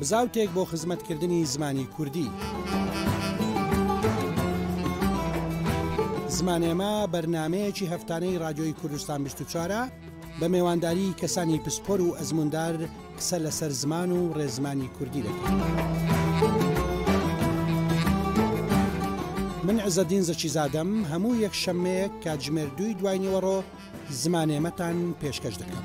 بزاوتێک بۆ خزمەتکردنی زمانی کوردی. زمانێمە بەرنمەیەکی هەفتانەی رادیۆی کوردستان 24 بە مێوانداری کەسانی پسپۆر و ئەزموندار قسە لەسەر زمان و ڕێزمانی کوردی دەکەین. من عزەدین زەکیزادەم هەموو یەک شەمەیەک کاتژمێر دووی دوای نیوەڕۆ زمانێمەتان پێشکەش دەکەم.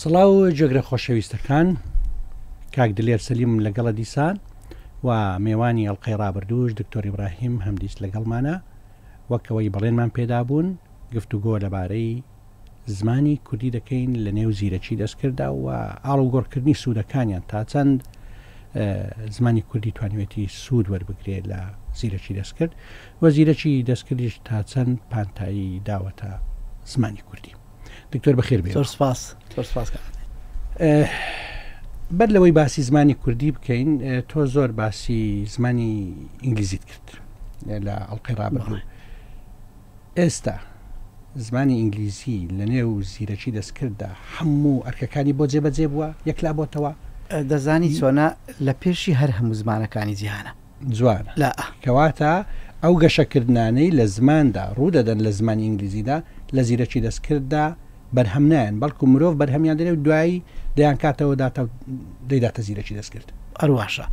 سڵاو جێگرە خۆشەویستەکان کاک دلێر سەلیم لەگەڵە دیسان و مێوانی ئەڵلقەی ڕابردووش دکتۆر ئیبراهیم هەمدیس لەگەڵمانە وەکەوەی بەڵێنمان پێدابوون گفتوگۆ لەبارەی زمانی کوردی دەکەین لە نێو زیرەکی دەستکردا و ئاڵوگۆڕکردنی سوودەکانیان تا چەند زمانی کوردی توانوێتی سوود وەربگرێت لە زیرەکی دەستکرد و زیرەکی دەستکردیش تا چەند پانتایی داوەتە زمانی کوردی. دکتۆر بەخێر بێ سپاس بەر لەوەی باسی زمانی کوردی بکەین تۆ زۆر باسی زمانی ئینگلیزیت کرد لە ئەڵلقەی ڕابڕۆی ئێستا زمانی ئینگلیزی لە نێو زیرەکی دەستکرددا هەموو ئەرکەکانی بۆ جێبەجێ بووە یەکلا بۆتەوە دەزانی چۆنا لە پێشی هەر هەموو زمانەکانی جیهانە جوانە. لە ئە. کەواتە ئەو گەشەکردنانەی لە زماندا ڕوو دەدەن لە زمانی ئینگلیزیدا، لە زیرەکی دەستکرددا بەرهەم نایەن، بەڵکو مرۆڤ بەرهەمیان دەنێ و دوایی دەیانکاتەوە داتا و دەیداتە زیرەکی دەستکرد. هەر واشە.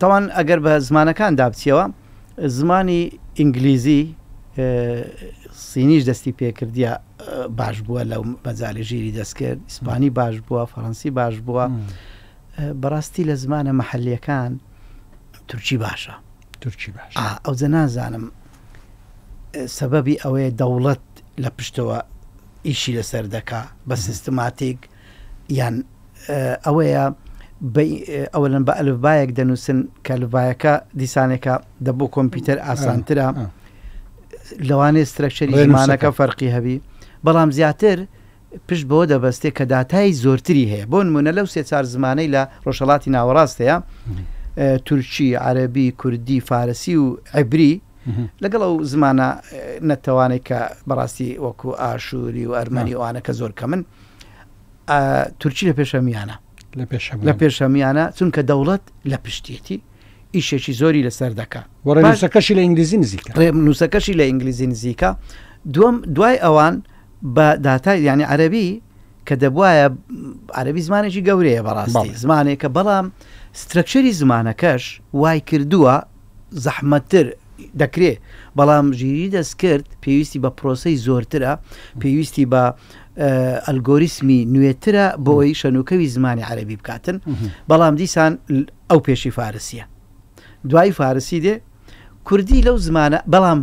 تاوان ئەگەر بە زمانەکاندا بچیەوە، زمانی ئینگلیزی، سینیش دەستی پێ کردیە، باش بووە لە مەجالی ژیری دەستکرد، ئیسپانی باش بووە، فەرەنسی باش بووە. بەڕاستی لە زمانە مەحەلییەکان. تورکی باشە تورکی باش ئەو جە نازانم سەبەبی ئەوەیە دەوڵەت لە پشتەوە ئیشی لەسەر دەکا بە سیستماتیک یان ئەوەیە ئەوە لەم بە ئەلفبایەک دەنووسن کە لڤایەکە دیسانێکە دەبوو کۆمپیوتەر ئاسانترە لەوانێ سترەکشەری زمانەکە فەرقی هەبی بەڵام زیاتر پشت بەوە دەبەستێت کە داتای زۆرتری هەیە، بۆ نموونە لەو سێ چوار زمانەی لە ڕۆژهەڵاتی ناوەڕاست هەیە، تورکی، عەرەبی، کوردی، فارسی و عیبری، لەگەڵ ئەو زمانە نەتەوانەی کە بەڕاستی وەکو ئاشووری و ئەرمەنی و ئەوانە کە زۆر کەمن، تورکی لە پێشەمیانە. لە پێشەمیانە چونکە دەوڵەت لە پشتێتی ئیشێکی زۆری لەسەر دەکا وەڕێنووسەکەشی لە ئینگلیزی نزیکە ڕێ نووسەکەشی لە ئینگلیزی نزیکە دوم دوای ئەوان بە داتای یانی عەرەبی کە دەبواە عەربی زمانێکی گەورەیە بەڕاستی زمانێکە بەڵام سترەکچەری زمانەکەش وای کردووە زەحمەتتر دەکرێ بەڵام ژیری دەست کرد پێویستی بە پرۆسی زۆرترە پێویستی بە ئەلگۆریسمی نوێترە بۆی شەنوکەوی زمانی عەربی بکاتن بەڵام دیسان ئەو پێشی فارسیە دوای فارسی دێ کوردی لەو زمانە بەڵام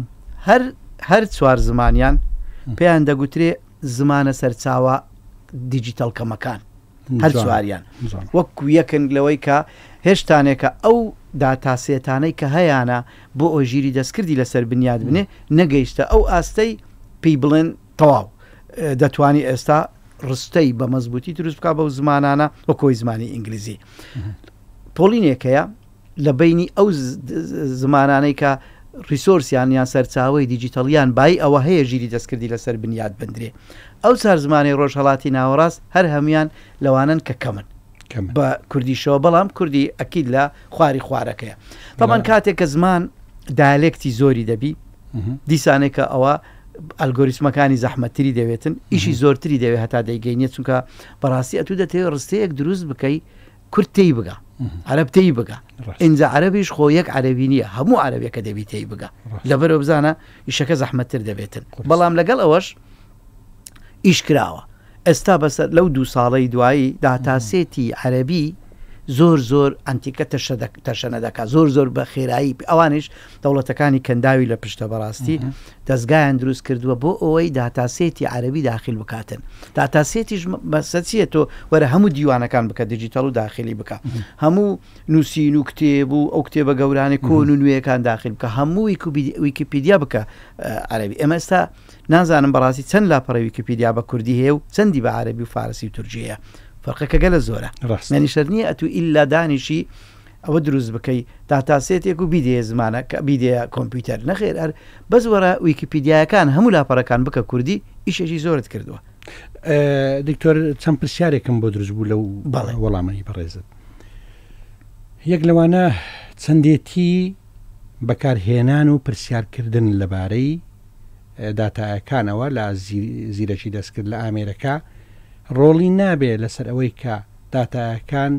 هەر هەر چوار زمانیان پێیان دەگوترێ زمانە سەرچاوە دیجیتەڵ کەمەکان هەر چواریان وەک یەکن لەوەی کە هێشتانێکە ئەو داتاسێتانەی کە هەیانە بۆ ئەو ژیری دەستکردی لەسەر بنیاد بنێ نەگەیشتە ئەو ئاستەی پێی بڵێن تەواو دەتوانی ئێستا ڕستەی بە مەزبوتی دروست بک بەو زمانانە بە کۆی زمانی ئینگلیزی پۆلینێکەیە لە بەینی ئەو زمانانەی کە ریسۆرسیان یان سەرچاوەی دیجیتەڵیان بایی ئەوە هەیە ژیری دەستکردی لەسەر بنیات بندرێ ئەو چار زمانەی ڕۆژهەڵاتی ناوەڕاست هەر هەموویان لەوانەن کە کەمن بە کوردیشەوە بەڵام کوردی ئەکید لە خواری خوارەکەیە تەمان کاتێک کە زمان دالێکتی زۆری دەبی دیسانێکە ئەوە ئەلگۆریسمەکانی زەحمەتری دەوێتن ئیشی زۆرتری دەوێت هەتا دەیگەینە چونکە بەڕاستی ئەتو دەتەوێت ڕستەیەک دروست بکەی کورد تێی بگا عەرەب تێی بگا ئینجا عەرەبیش خۆ یەک عەرەبی نییە هەموو عەرەبێکە دەبی تێی بگا لەبەرەوە بزانە ئیشەکە زەحمەتتر دەبێتن بەڵام لەگەڵ ئەوەش ئیش کراوە ئێستا بەسەر لەو دوو ساڵەی دوایی داتاسێتی عەربی زۆر زۆر ئەنتیکە تەشەنە دەکات زۆر زۆر بە خێرایی ئەوانش دەوڵەتەکانی کەنداوی لە پشتە بەڕاستی دەزگایان دروست کردوە بۆ ئەوەی داتاسێتی عەرەبی داخیل بکاتن داتاسێتیش بەسە چیە تۆ وەرە هەموو دیوانەکان بکە دیجیتەڵ و داخلی بکە هەموو نووسین و کتێب و ئەو کتێبە گەورانی کۆن و نوێەکان داخل بکە هەموو ویکیپیدیا بکە عەربی ئێمە ئێستا نازانم بەڕاستی چەند لاپەڕی ویکیپیدیا بە کوردی هەیە و چەندی بە عەربی و فارسی و تورکیە فەرقەکە گەلە زۆرە ڕاستێنیشەرنیە ئەتو ئیلا دانیشی ئەوە دروست بکەی داتاسێتێک و بیدەیە زمانە کە بیدەیە کۆمپیوتەر نەخێر ئەر بەس وەرە ویکیپیدیایەکان هەموو لاپەڕەکان بکە کوردی ئیشەشی زۆرت کردووە دکتۆر چەند پرسیارێکم بۆ دروست بوو لەو بەڵێ وەڵامەی بەڕێزت یەک لەوانە چەندێتی بەکارهێنان و پرسیارکردن لەبارەی داتاەکانەوە لە زیرەکی دەستکرد لە ئامێرەکە ڕۆڵی نابێ لەسەر ئەوەی کە داتاکان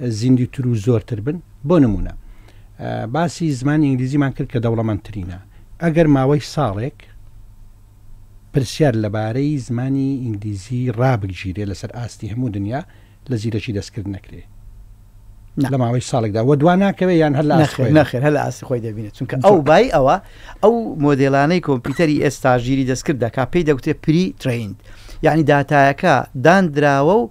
زیندووتر و زۆرتر بن، بۆ نموونە باسی زمانی ئینگلیزیمان کرد کە دەوڵەمەندترینە، ئەگەر ماوەی ساڵێک پرسیار لەبارەی زمانی ئینگلیزی ڕابگیرێ لەسەر ئاستی هەموو دنیا لە زیرەکی دەستکرد نەکرێ لە ماوەی ساڵێکدا وە دوا ناکەوێ یان هەر نەخێر هەر لە ئاستی خۆی دەبینێت چونکە ئەو بای ئەوە ئەو مۆدلانەی کۆمپیوتەری ئێستا ژیری دەستکرد دەکا پێی دەوترێت پری ترند یعنی داتایەکە داندراوە و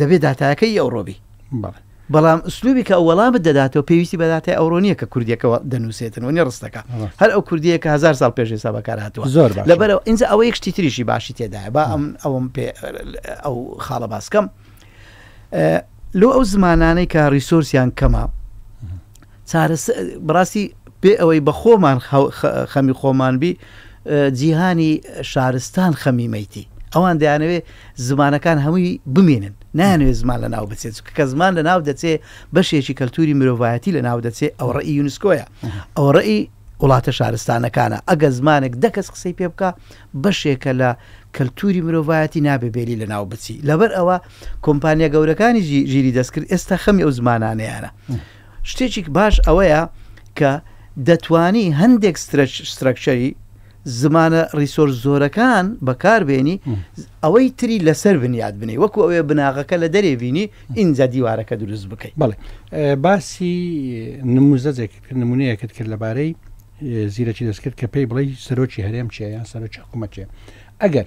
دەبێ داتایەکە ی ئەوڕۆ بی بەڵێ بەڵام ئسلوبی کە وەڵامت دەداتەوە پێویستی بەداتای ئەوڕۆنیە کە کوردیەکە دەنووسێتن و نێڕستەکە هەر ئەو کوردیە کە هزار ساڵ پێش ئێستا بەکار هاتووە زۆر لەبەر ئینجا ئەوە یەک شتی تریشی باشی تێدایە با ئەم ئەوم پێ ئەو خاڵە باسکەم لۆ ئەو زمانانەی کە ڕیسۆرسیان کەمە چارەسەر بەڕاستی بێ ئەوەی بە خۆمان خەمی خۆمان بی جیهانی شارستان خەمی مەیتی ئەوان دەیانەوێ زمانەکان هەمووی بمێنن نانوێ زمان لە ناو بچێت کە زمان لە ناو دەچێ بەشێکی کەلتوری مرۆڤایەتی لە ناو دەچێ ئەو ڕێی یونسکۆیە ئەو ڕێی وڵاتە شارستانەکانە ئەگە زمانێک دەکەس قسەی پێ بکە بەشێکە لە کەلتوری مرۆڤایەتی نابێ بێلی لە ناو بچی لەبەر ئەوە کۆمپانیا گەورەکانی ژیری دەستکرد ئێستا خەمی ئەو زمانانەیانە شتێکی باش ئەوەیە کە دەتانی هەندێک سترەکچەری زمانە ڕیسۆر زۆرەکان بەکاربێنی ئەوەی تری لەسەر بنیاد بنی وەکو ئەوێ بناغەکە لە دەرێ بینی ئینجا دیوارەکە دروست بکەیت بڵێ باسی نموزەجێکی کرد نمونەیەکرد کرد لەبارەی زیرەکی دەستکرد کە پێی بڵی سەرۆکی هەرێم چێ یان سەرۆکی حکوومەت چێ ئەگەر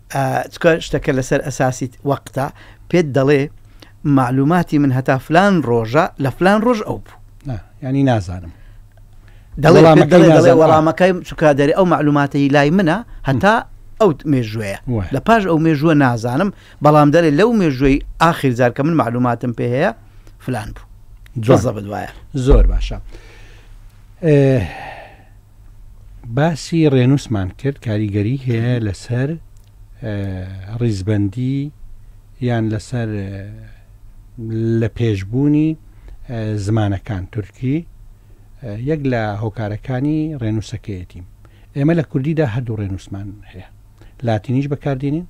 چکە شتەکە لەسەر ئەساسیت وەقتە پێت دەڵێ معلوماتی من هەتا فلان ڕۆژە لە فلان ڕۆژ ئەو بوو ینی نازانم دەڵێ وەڵامەکەی چکداری ئەو معلوماتی لای منە هەتا ئەو مێژوەیە لە پاش ئەو مێژووە نازانم بەڵام دەرێ لەو مێژوەی ئاخیر زارکە من معلوماتم پێ هەیە فلان بوو جۆزە بدوایە زۆر باشە. باسی ڕێنووسمان کرد کاریگەری هەیە لەسەر ڕیزبندی یان لەسەر لە پێشبوونی زمانەکان تورکی یەک لە هۆکارەکانی ڕێنووسەکەیەتی ئێمە لە کوردیدا هەردوو ڕێنووسمان هەیە لاتینیش بەکاردێنین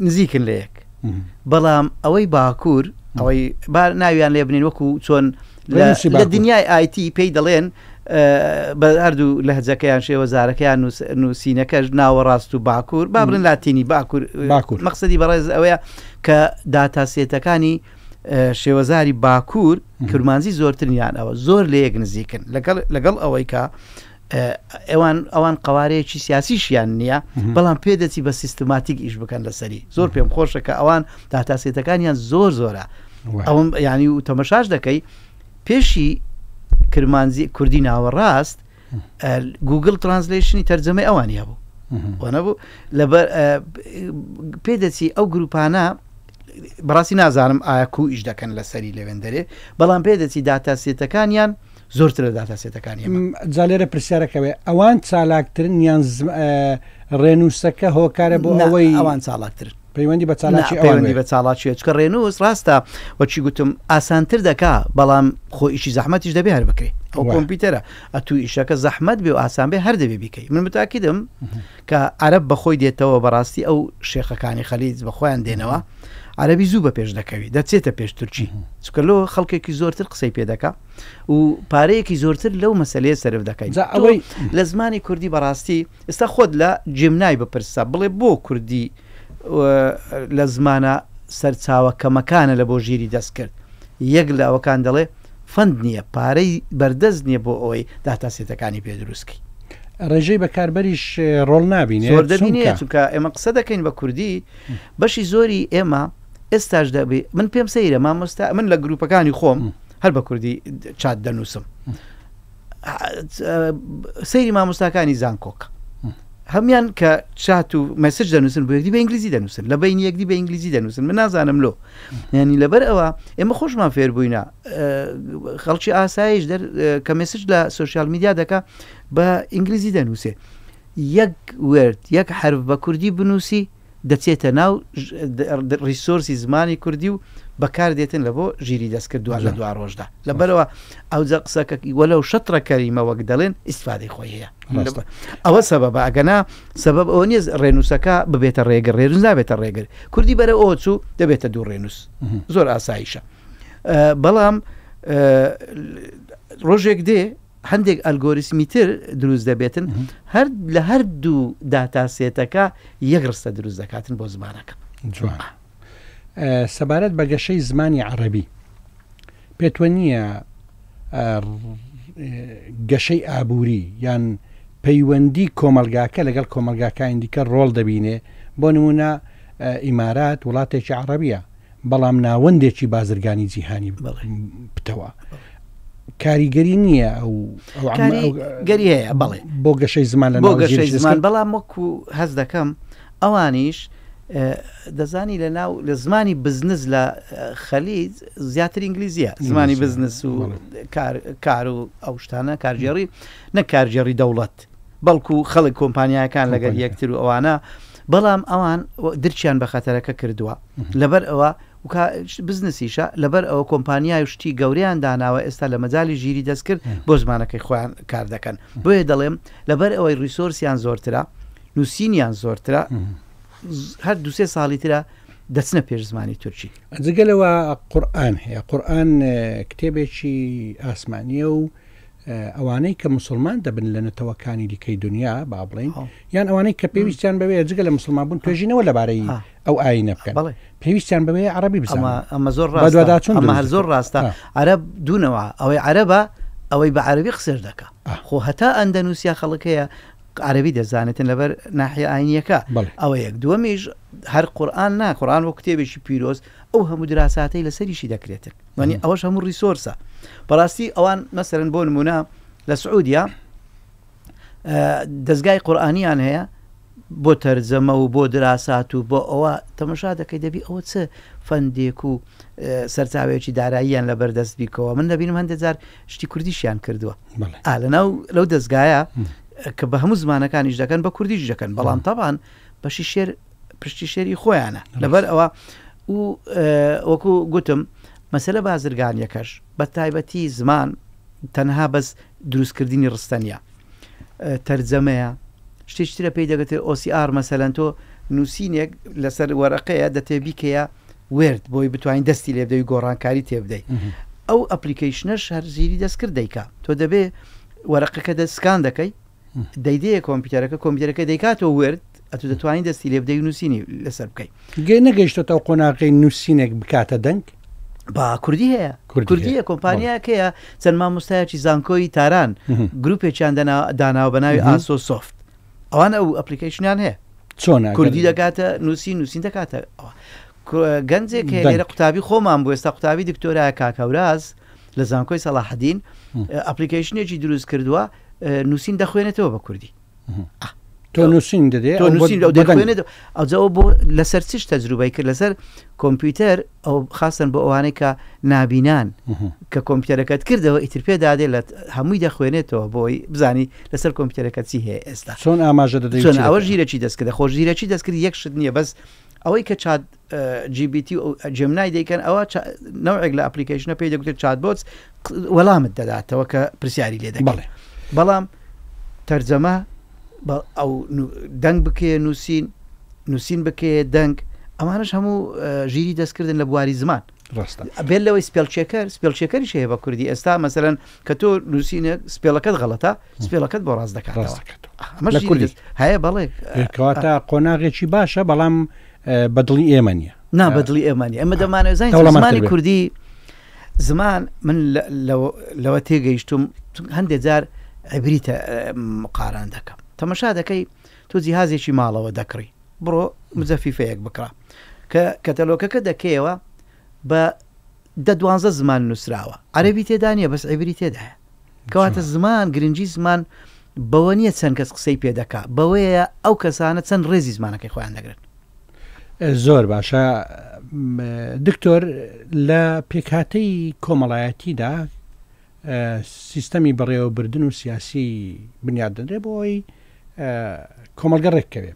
نزیکن لە یەک بەڵام ئەوەی باکوور ئەوەی با ناویان لێ بنین وەکو چۆن لە دنیای ئایتی پێی دەڵێن بە هەردوو لە هەجەکەیان شێوەزارەکەیان نووسینەکەش ناوەڕاست و باکوور با بڵێن لاتینی باکوور باکوور مەخصدی بەڕێز ئەوەیە کە داتاسێتەکانی شێوەزاری باکوور کرمانزی زۆرترنیان ئەوە زۆر لە یەک نزیکن لەگەڵ ئەوەی کە ئەوان ئەوان قوارەیەکی سیاسیشیان نییە بەڵام پێ دەچی بە سیستماتیک ئیش بکەن لەسەری زۆر پێم خۆشە کە ئەوان داتاسێتەکانیان زۆر زۆرە ئەوم ینی و تەمەشاش دەکەی پێشی کرمانزی کوردی ناوەڕاست گوگل ترانسلیشنی تەرجەمەی ئەوانی هەبوو وەنەبوو لەبەر پێ دەچی ئەو گروپانە بەڕاستی نازانم ئایا کو ئیش دەکەن لەسەری لەوێندەرێ بەڵام پێ دەچی داتاسێتەکانیان زۆرتر لە داتا سێتەکانی ئێمە. جا لێرە پرسیارەکە بێ ئەوان چالاکترن یان زم- ئە، ڕێنووسەکە هۆکارە بۆ نا، ئەوەی ئەوان چاڵاکتر پەیوەندی بە چالاکی ئەوان پەیوەندی بێ. بە چاڵاکیە چکە ڕێنووس ڕاستە وەچی گوتم ئاسانتر دەکا بەڵام خۆ ئیشی زەحمەتیش دەبێ هەر بکرێ ئەو وە. کۆمپیوتەرە ئەتوو ئیشەکە زەحمەت بێ و ئاسان بێ هەر دەبێ بیکەی من متاکیدم کە عەرەب بەخۆی دێتەوە بەڕاستی ئەو شێخەکانی خەلیج بەخۆیان دێنەوە عەرەبی زوو بە پێش دەکەوی دەچێتە پێش تورکی چکە لۆ خەڵکێکی زۆرتر قسەی پێ دەکا و پارەیەکی زۆرتر لەو مەسلەیە سرف دەکەین ئەوەی لە زمانی کوردی بەڕاستی ئستا خۆت لە جێمنای بپرسە بڵێ بۆ کوردی لە زمانە سەرچاوە کەمەکانە لە بۆ ژیری دەست کرد یەک لە ئەوەکان دەڵێ فەند نییە پارەی بەردەست نییە بۆ ئەوەی داتا سێتەکانی پێ دروستکەی ڕێژەی بەکاربەریش ڕۆڵ نابین زۆردەبینێت چونکە ئێمە قسە دەکەین بە کوردی بەشی زۆری ئێمە ئێستاش دەبێ من پێم سەیرە مامۆستا من لە گروپەکانی خۆم هەر بە کوردی چات دەنووسم سەیری مامۆستاکانی زانکۆکە هەمان کە چات و مەسج دەنووسن بێدی بە ئینگلیزی دەنووسن لە بین یەکدی بە ئینگلیزی دەنووسن من نازانم لۆ ینی لەبەر ئەوە ئێمە خۆشمان فێر بووینە خەڵکی ئاسایش دەر کە مەسج لە سوسیال میدیا دەکە بە ئینگلیزی دەنووسێ یەک وێرد یەک حرف بە کوردی بنووسی دەچێتە ناو ریسۆرسی زمانی کوردی و بەکار دێتن لە بۆ ژیری دەستکردوان لە دواڕۆژدا لەبەرەوە ئەوجە قسەکە وەلەو شەتڕە کەلیمە وەک دەڵێن ئیسفادەی خۆی هەیە ڕاستە ئەوە سەبەبە ئەگەنا سەبەب ئەوە نییە ڕێنووسەکە ببێتە ڕێگر ڕێنووس نابێتە ڕێگر کوردی بەرە ئەوە چوو دەبێتە دوو ڕێنووس زۆر ئاساییشە بەڵام ڕۆژێک دێ هەندێک ئەلگۆریسمی تر دروست دەبێتن هەر لە هەر دوو داتا سێتەکە یەک ڕستە دروست دەکاتن بۆ زمانەکە جوان سەبارەت بە گەشەی زمانی عەڕەبی پێتوە نییە گەشەی ئابووری یان پەیوەندی کۆمەلگاکە لەگەڵ کۆمەلگاکانی دیکە ڕۆڵ دەبینێ بۆ نمونە ئیمارات وڵاتێکی عربیە بەڵام ناوەندێکی بازرگانی جیهانی پتەوە کاریگەری نییە ئەو گەریە بەڵێ بۆ گەشەی زمان لە بۆ گەشەی زمان بەڵام وەکو هەز دەکەم ئەوانیش دەزانی لە ناو لە زمانی بزنس لە خەلی زیاتر ئینگلیزیە زمانی بزنس و کار و ئەو شتانە کارگێڕی نە کارگێڕی دەوڵەت بەڵکو خەڵک کۆمپانیاکان لەگەر یەکتر و ئەوانە بەڵام ئەوان درکیان بە خەتەرەکە کردووە لەبەر ئەوە بزنسیشە لەبەر ئەوە کۆمپانیای و شتی گەوریان داناوە ئێستا لە مەجای ژیری دەستکرد بۆ زمانەکەی خۆیان کار دەکەن بۆیە دەڵێم لەبەر ئەوەی ڕیسۆرسیان زۆرترە نووسینیان زۆرترە هەر دوسێ ساڵی ترە دەچنە پێش زمانی تورکی جگەلەوە قورآن هەیە قورآن کتێبێکی ئاسمانیە و ئەوانەی کە موسڵمان دەبن لە نەتەوەکانی دیکەی دنیا با بڵین یان ئەوانەی کە پێویستیان بەوەیە جگە لە مسلمان بوون توێژینەوە لەبارەی ئەو ئاینە بکەن پێویستیان بەوەیە عربی بزانە ئەمە زۆر ڕاستەمە هەر زۆر ڕاستە عرب دوونەوە ئەوەی عربە ئەوەی بە عربی قسێش دەکە خۆ هەتا ئەندە نووسیا خەڵک هەیە عربی دەزانێتن لەبەر ناحی ئاینیەکە ئەوە یەک دووەمیش هەر قورآان نا قورآان و کتێبێکی پیرۆست ئەو هەموو دراساتەی لەسەریشی دەکرێتن وەنی ئەوەش هەموو ڕیسۆرسە بەڕاستی ئەوان مەسەرن بۆ نمونە لە سعودیا دەزگای قورآانیان هەیە بۆ تەرجەمە و بۆ دراسات و بۆ ئەوە تەمەشا دەکەی دەبی ئەوە چ فەندێک و سەرچاوێکی داراییان لە بەردەست بیکەوە من دەبینم هەندێجار شتی کوردیشیان کردووە ئالەناو لەو دەستگایە کە بە هەموو زمانەکانیش دەکەن بە کوردیش دەکەن بەڵام تاوان بەشی شێر پشتی شێری خۆیانە لەبەر ئەوە و وەکو گوتم مەسلە بازرگانیەکەش بە تایبەتی زمان تەنها بەس دروستکردنی ڕستەنە تەرجەمەیە شتێکترە پێی دەگەێت ئۆسیR مەسەلەن تۆ نووسینێک لەسەر وەرەقەیە دەتێ بیکەیە وێرد بۆی بتوانین دەستی لێ بدەوی گۆڕانکاری تێبدەیت ئەو ئەپلیکیشنەش هەرزیری دەستکرد دەیکا تۆ دەبێ وەرەقەکە دەستکان دەکەی دەیدەیە کۆمپیوتەرەکە کۆمپیوتەرەکە دەیکاتەوە ورد ئەتو دەتوانانی دەستی لێ بدەی نووسینی لەسەر بکەیت گەی نەگەیشتە ئەو قۆناغی نووسینێک بکاتە دەنگ با کوردی هەیە کوردیە کۆمپانیاکەیە چەند مامۆستایەکی زانکۆی تاران گروپێکیان داناوە بە ناوی ئاسۆ سوفت ئەوان ئەو ئەپلیکیشنیان هەیە چۆن کوردی دەکاتە نووسی نووسین دەکاتە ئەوە گەنجێک لێرە قوتابی خۆمان بۆ ئێستا قوتابی دکتۆرای کاکەوراز لە زانکۆی سەڵاحدین ئەپلیکیشنێکی دروست کردووە نووسین دەخوێنێتەوە بە کوردی تۆ نووسین دەێ ئەوجەوە بۆ لەسەر چش تەجروبای کرد لەسەر کۆمپیوتەر ئەو خاستن بۆ ئەوانەی کە نابینان کە کۆمپیوتەرەکەت کردەوە ئیتر پێ دادێ لە هەمووی دەخوێنێتەوە بۆی بزانی لەسەر کۆمپیوتەرەکە چی هەیە ئێستا چۆن ئاماژە دەدەیت ئەوە ژیرەکی دەستکردە خۆ ژیرەکی دەستکرد یەک شت نییە بەس ئەوەی کە چات جی بی تی و جێمنای دەیکەن ئەوە نەوەێک لە ئەپلیکیشنە پێی دەگوتێت چات بۆت وەڵامت دەداتەوە کە پرسیاری لێ دەگەڵێ بەڵام تەرجەمە ئەو دەنگ بکەیە نووسین نووسین بکەیە دەنگ ئەمانش هەموو ژیری دەستکردن لە بواری زمان ڕاستە بێت لەوەی سپێلچێکەر سپێلچێکەری شەیە بە کوردی ئێستا مەسەرەن کە تۆ نووسینە سپێلەکەت غڵەتە سپێلەکەت بۆ ڕاست دەکات هەیە بەڵێ کەواتە قۆناغێکی باشە بەڵام بەدڵی ئێمە نیە نا بەدڵی ئێمە نیە ئەمە دەمانە زانین زمانی کوردی زمان من لەوە تێگەیشتم هەندێک جار عبریتە مقاران دەکەم تەمەشا دەکەی تۆ جیهازێکی ماڵەوە دەکڕی بڕۆ مزەفیفەیەک بکڕە کە کەتەلۆکەکە دەکەیەوە بە دە دوانزە زمان نووسراوە عەربی تێدانە بەس عبری تێدایە کەواتە زمان، گرنگی زمان بەوە نییە چەند کەس قسەی پێ دەکا، بەوەیە ئەو کەسانە چەند ڕێزی زمانەکەی خۆیان دەگرن. زۆر باشە دکتۆر لە پێکهاتەی کۆمەڵایەتیدا سیستەمی بەڕێوەبردن و سیاسی بنیاد دەدرێ بۆ ئەوی کۆمەڵگە ڕێککەوێ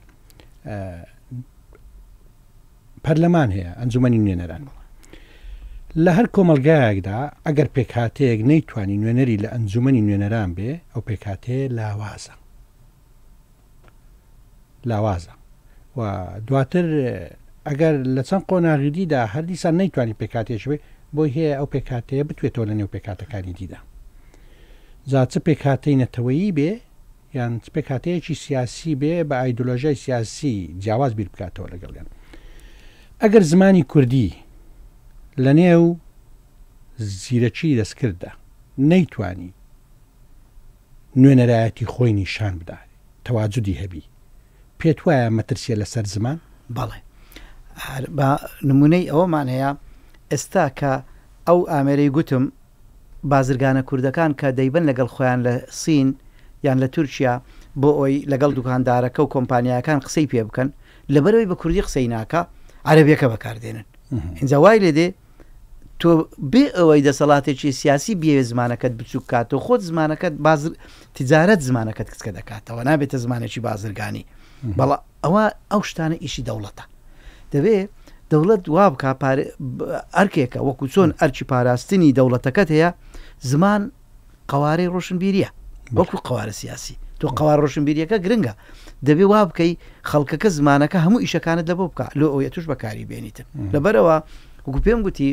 پەرلەمان هەیە ئەنجومەنی نوێنەران بڵێ لە هەر کۆمەلگایەکدا ئەگەر پێکهاتەیەک نەیتوانی نوێنەری لە ئەنجومەنی نوێنەران بێ ئەو پێکاتێ لاوازە لاوازە و دواتر ئەگەر لە چەند قۆناغی دیدا هەردیسان نەیتوانی پێکاتێش بێ بۆی هەیە ئەو پێکاتەیە بتوێتەوە لە نێو پێکاتەکانی دیدا جا چ پێکاتەی نەتەوەیی بێ یان پێکهاتەیەکی سیاسی بێ بە ئایدۆلۆژیای سیاسی جیاواز بیر بکاتەوە لەگەڵیان. ئەگەر زمانی کوردی لە نێو زیرەکی دەستکرددا نەیتوانی نوێنەرایەتی خۆی نیشان بدا، تەواجودی هەبی، پێت وایە مەترسیە لەسەر زمان؟ بەڵێ. هەر بە نموونەی ئەوەمان هەیە ئێستا کە ئەو ئامێرەی گوتم، بازرگانە کوردەکان کە دەیبەن لەگەڵ خۆیان لە سین یان لە تورکیا بۆ ئەوەی لەگەڵ دوکاندارەکە و کۆمپانیایەکان قسەی پێ بکەن لەبەرئەوەی بە کوردی قسەی ناکا عەرەبیەکە بەکار دێنن ئینجا وای لێ دێ تۆ بێ ئەوەی دەسەڵاتێکی سیاسی بیەوێ زمانەکەت بچوک کات و خۆت زمانەکەت بازر تجارەت زمانەکەت کچکە دەکاتەوە نابێتە زمانێکی بازرگانی بەڵا ئەوە ئەو شتانە ئیشی دەوڵەتە. دەبێ دەوڵەت وا بکا پارە ئەرکێکە، وەکوو چۆن ئەرکی پاراستنی دەوڵەتەکەت هەیە، زمان قەوارەی ڕۆشنبیرییە وەکوو قەوارە سیاسی. تۆ قەوارە ڕۆشنبیرییەکە گرنگە. دەبێ وا بکەی خەڵکەکە زمانەکە هەموو ئیشەکانت لە بۆ بکا، لۆ ئەوەیە تووش بە کاری بێنیتن. لەبەرئەوە وەکو پێم گوتی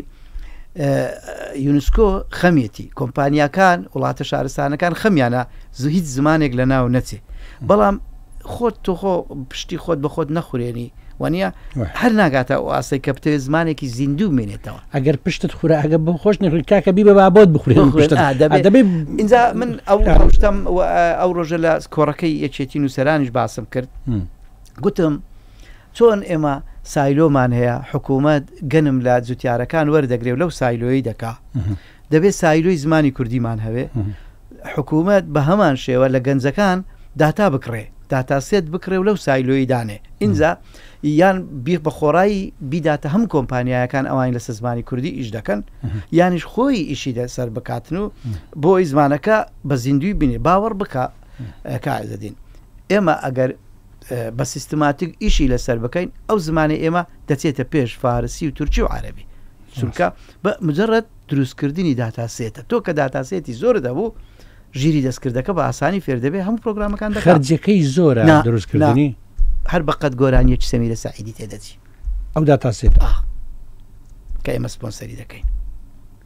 یونسکۆ خەمێتی کۆمپانیاکان وڵاتە شارستانەکان خەمیانە هیچ زمانێک لە ناو نەچێ بەڵام خۆت تۆخۆ پشتی خۆت بە خۆت نەخورێنی وانە هەر ناگاتە و ئاستی کە بتێ زمانێکی زیندوو مێنێتەوە ئەگەر پشتت خورا ئەگە بۆ خۆش نەخوری کاکە بی بە بابۆت بخورێن اینجا من ئەو شتم ئەو ڕۆژە لە کۆڕەکەی یەکێتی نووسرانیش باسم کرد گوتم چۆن ئێمە سایلۆمان هەیە حکوومەت گەنم لە جوتیارەکان وەردەگرێ و لەو سایلۆیەی دەکا، دەبێ سایلۆی زمانی کوردیمان هەبێ، حکوومەت بە هەمان شێوە لە گەنجەکان داتا بکڕێ، داتاسێت بکڕێ و لەو سایلۆیەی دانێ. ئینجا یان بی بە خۆڕایی بیداتە هەموو کۆمپانیایەکان ئەوانەی لەسەر زمانی کوردی ئیش دەکەن، یانیش خۆی ئیشی لەسەر بکاتن و بۆ ئەوەی زمانەکە بە زیندووی بینێ. باوەڕ بکە کاک عێزەدین ئێمە ئەگەر. بە سیستماتیک ئیشی لەسەر بکەین ئەو زمانەی ئێمە دەچێتە پێش فارسی و تورکی و عەرەبی چونکە بە مجرد دروستکردنی داتاسێتە تۆ کە داتاسێتی زۆر دەبوو ژیری دەستکردەکە بە ئاسانی فێر دەبێ هەموو پرۆگرامەکان خەرجەکەی زۆر دروستکردنی هەر بەقەت گۆرانیەکی سەمیرە سەعیدی تێدەچی ئەو داتاسێت کە ئێمە سپۆنسەری دەکەین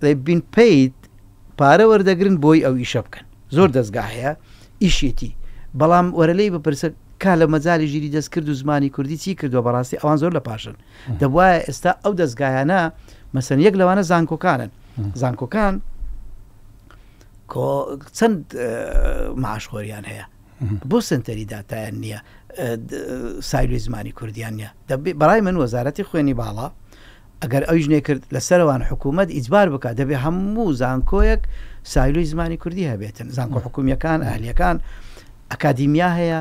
They've been paid پارە وەردەگرن بۆی ئەو ئیشە بکەن زۆر دەزگا هەیە ئیشێتی بەڵام وەرە لێی بپرسە کا لە مەجای ژیری دەست کرد و زمانی کوردی چی کردووە بەڕاستی ئەوان زۆر لە پاشن دەبواە ئێستا ئەو دەستگایانە مەسن یەک لەوانە زانکۆکانن زانکۆکان چەند معاشخۆریان هەیە بۆ سنتەری داتایان نییە سایلی زمانی کوردیان نیە بەڕای من وەزارەتی خوێنی باڵا ئەگەر ئەویش نەیکرد لەسەروان حکومەت ئیجبار بکات دەبێت هەموو زانکۆیەک سایلۆی زمانی کوردی هەبێتن زانکۆ حکومیەکان ئەهلیەکان ئەکادیمیا هەیە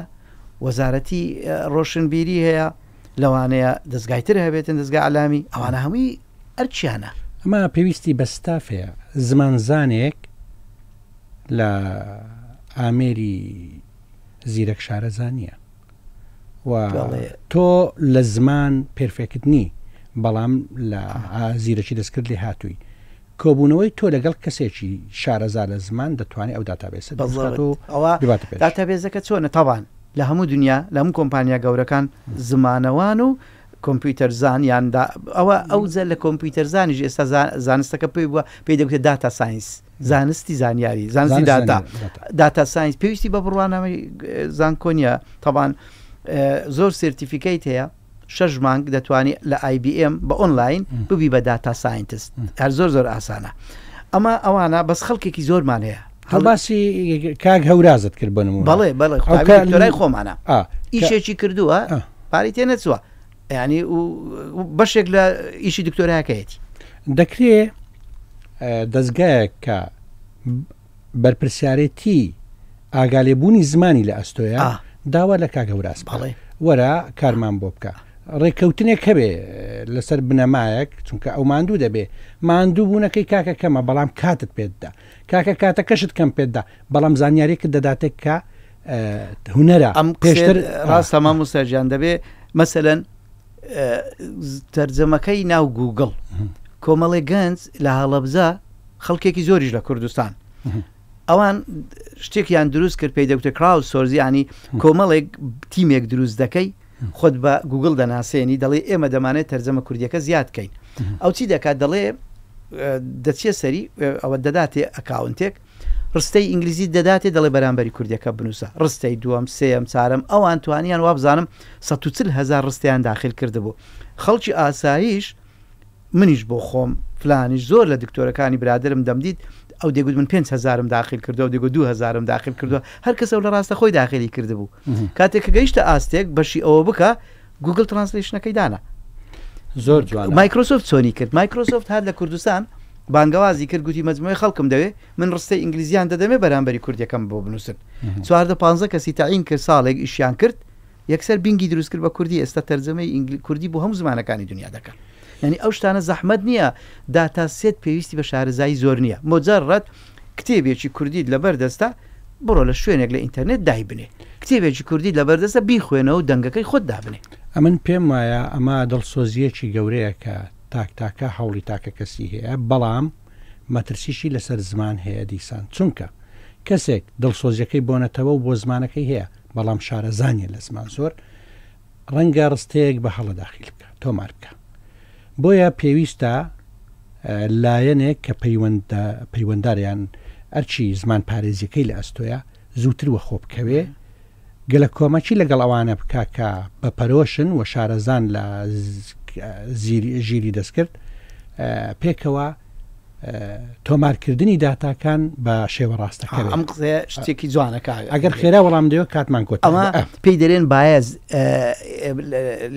وەزارەتی ڕۆشنبیری هەیە لەوانەیە دەستگای تر هەبێتن دەستگا علامی ئەوانە هەمووی ئەرچیانە ئەمە پێویستی بە ستاف هەیە زمانزانێک لە ئامێری زیرەک شارەزانیە دەڵێ تۆ لە زمان پێرفێکت نی بەڵام لە زیرەکی دەستکرد لێ هاتووی کۆبوونەوەی تۆ لەگەڵ کەسێکی شارەزا لە زمان دەتوانێت ئەو داتابێسە داتابێزەکە چۆنە تاوان لە هەموو دنیا لە هەموو کۆمپانیا گەورەکان زمانەوان و کۆمپیوتەر زانیاندا ئەوە ئەوجە لە کۆمپیوتەر زانیش ئێستا زانستەکە پێی بووە پێی دەگوتە داتا ساینس زانستی زانیاری زانستی داتا داتا ساینس پێویستی بە بڕوانامەی زانکۆنیە تەبان زۆر سرتیفیکیت هەیە شەش مانگ دەتوانانی لە IBM بە ئۆنلاین ببی بە داتا ساینتس هەر زۆر زۆر ئاسانە ئەمە ئەوانە بەس خەڵکێکی زۆرمان هەیە هەڵباسی کاک هەورازت کرد بنم بەڵێ بەڵێ خۆمانە ئیشێکی کردووە پاری تێ نەچوە یعنی بەشێک لە ئیشی دکتۆراکەیەتی دەکرێ دەستگایەک کە بەرپرسیارەتی ئاگالێبوونی زمانی لە ئەستۆیە داوا لە کاگەوراز پاڵێ وەرە کارمان بۆ بکە ڕێککەوتنێک هەبێ لەسەر بنەمایەک چونکە ئەو ماندوو دەبێ ماندوو بوونەکەی کاکە کەمە بەڵام کاتت پێتدا کاکە کاتەکەشت کەم پێتدا بەڵام زانیارێکت دەداتێک کە هونەرە ئەم پێشتر ڕاستە مامۆستاجان دەبێ مەسەەن تەرجەمەکەی ناو گوگڵ کۆمەڵی گەنج لە هەڵەبزە خەڵکێکی زۆریش لە کوردستان ئەوان شتێکیان دروست کرد پێی دەوتە کراو سۆرزیانی کۆمەڵێک تیمێک دروست دەکەی خۆت بە گوگل دەناسێنی دەڵێ ئێمە دەمانێت تەرجەمە کوردیەکە زیاد کەین ئەو چی دەکات دەڵێ دەچێ سەری ئەوە دەداتێ ئەکاونتێک ڕستەی ئینگلیزیت دەداتێ دەڵێ بەرامبەری کوردیەکە بنووسە ڕستەی دووەم سێیەم چارەم ئەوان توانیان وابزانم سەد و چل هەزار ڕستەیان داخیل کردبوو خەڵکی ئاساییش منیش بۆ خۆم فلانیش زۆر لە دکتۆرەکانی برادەرم دەمدیت ئەو دەگوت من پێنج هەزارم داخیل کردووە ئەو دەگوت دوو هەزارم داخیل کردووە هەر کەس ئەو لە ڕاستەخۆی داخیلی کردبوو کاتێک کە گەیشتە ئاستێک بەشی ئەوە بکا گوگل ترانسلیشنەکەی دانا زۆر جوان مایکرۆسۆفت چۆنی کرد مایکرۆسۆفت هات لە کوردستان بانگەوازی کرد گوتی مجموعی خەڵکم دەوێ من ڕستەی ئینگلیزیان دەدەمێ بەرامبەری کوردیەکەم بۆ بنووسن چواردە پ کەسی تاین کرد ساڵێک ئیشیان کرد یەکسەر بینگی دروست کرد بە کوردی ئێستا تەرجەمەی ئینگلی کوردی بۆ هەموو زمانەکانی دنیا دەکەن یعنی ئەو شتانە زەحمەت نییە داتا سێت پێویستی بە شارەزایی زۆر نییە مجرڕەت کتێبێکی کوردیت لەبەر دەستە بڕۆ لە شوێنێک لە ئینتەرنێت دایبنێ کتێبێکی کوردیت لەبەر دەستە بیخوێنەوە و دەنگەکەی خۆت دابنێ. ئەمن پێم وایە ئەمە دڵسۆزییەکی گەورەیە کە تاک تاکە هەوڵی تاکەکەسی هەیە بەڵام مەترسیشی لەسەر زمان هەیە دیسان چونکە کەسێک دڵسۆزیەکەی بۆ نەتەوە و بۆ زمانەکەی هەیە بەڵام شارەزا نیە لە زمان زۆر ڕەنگە ڕستەیەک بە هەڵە داخیل بکە تۆمار بکە بۆیە پێویستە لایەنێک کە پەیوەندە پەیوەنداریان ئەرچی زمان پارێزیەکەی لە ئەستۆیە زووتر وە خۆ بکەوێ گەلە کۆمەکی لەگەڵ ئەوانە بکە کە بە پەرۆشن و شارەزان لە ژیری دەستکرد پێکەوە تۆمارکردنی داتاکان بە شێوە ڕاستەکە ئەم قسەیە شتێکی جوانەکە ئەگەر خێرا وەڵام دەوە کاتمان کۆت ئەمە پێی دەرێن باەز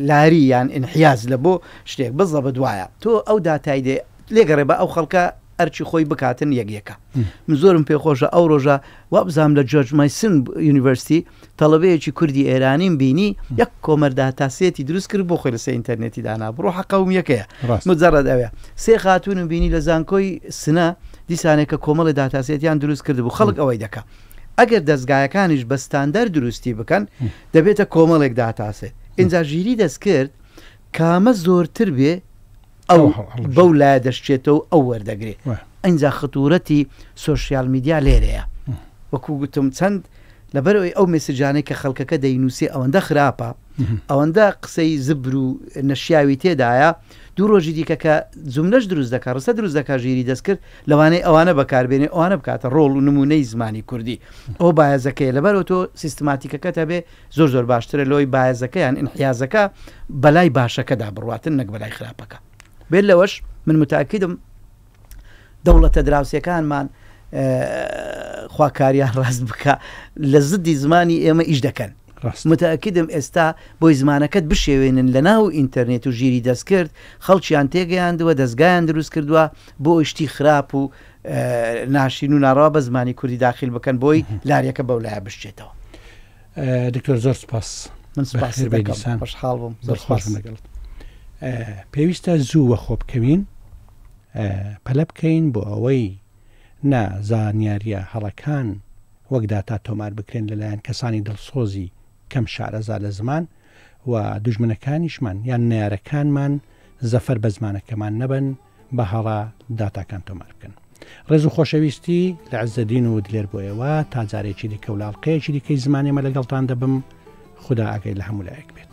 لاری یان ئینحیاز لە بۆ شتێک بزە بە دوایە تۆ ئەو داتای دێ لێگەڕێ بە ئەو خەڵکە ئەرچی خۆی بکاتن یەکیەکە من زۆرم پێخۆشە ئەو ڕۆژە وابزانام لە جۆرج مایسن یونیڤرستی تەڵەبەیەکی کوردی ئێرانیم بینی یەک کۆمەر داتاسێتی دروست کرد بۆ خۆی لەسەر ئینتەرنێتی دانا بڕۆحە قەومییەکەیە ڕاست مجەڕەد ئەوێ سێ خاتوونم بینی لە زانکۆی سنە دیسانێک کە کۆمەڵی داتاسێتیان دروست کردبوو خەڵک ئەوەی دەکا ئەگەر دەزگایەکانیش بە ستاندەر دروستی بکەن دەبێتە کۆمەڵێک داتاسێت ئینجا ژیری دەستکرد کامە زۆرتر بێ ئەو بەو لایە دەشچێتەوە و ئەو وەردەگرێ. ئەینجا خەتوورەتی سۆشیال میدیا لێرەیە. وەکوو گوتم چەند لەبەر ئەوی ئەو مێسجانەی کە خەڵکەکە دەینووسێ ئەوەندە خراپە، ئەوەندە قسەی زبر و نەشیاوی تێدایە، دوو ڕۆژی دیکە کە جوملەش دروست دەکا، ڕستە دروست دەکا ژیری دەست کرد، لەوانەیە ئەوانە بەکار بێنێ، ئەوانە بکاتە ڕۆڵ و نموونەی زمانی کوردی. ئەوە بایەزەکەیە. لەبەر ئەوە تۆ سیستماتیکەکەت هەبێ زۆر زۆر باشترە لەوەی بایەزەکە یان ئینحیازەکە بەلای باشەکەدا بڕواتن نەک بەلای خراپەکە. بێت لەوەش من متاکیدم دەوڵەتە دراوسێکانمان خوا کاریان ڕاست بکا لە زدی زمانی ئێمە ئیش دەکەن متاکیدم ئێستا بۆی زمانەکەت بشێوێنن لە ناو ئینتەرنێت و ژیری دەستکرد خەڵکیان تێگەیاندووە دەستگایان دروست کردووە بۆ ئشتی خراپ و ناشرین و ناڕەوا بە زمانی کوردی داخیل بکەن بۆی لاریەکە بەو لایە بشتێتەوە دکتۆر زۆر سپاس من سپاس بەیدیسان خۆشحاڵ بووم زۆر خۆش نەگەڵت پێویستە زوو وە خۆ بکەوین پەلە بکەین بۆ ئەوەی نا زانیاریە هەڵەکان وەکدا تا تۆمار بکرێن لەلایەن کەسانی دڵسۆزی کەم شارەزا لە زمان و دژمنەکانیشمان یان نارەکانمان زەفەر بە زمانەکەمان نەبن بە هەڵە داتاکان تۆمار بکەن. ڕێز و خۆشەویستی لە عزەدین و دلێر بۆ ئێوە تا جارێکی دیکە و لاڵقەیەکی دیکەی زمانی مە لەگەڵتان دەبم خدا ئاگەی لە هەموو لایەک بێت.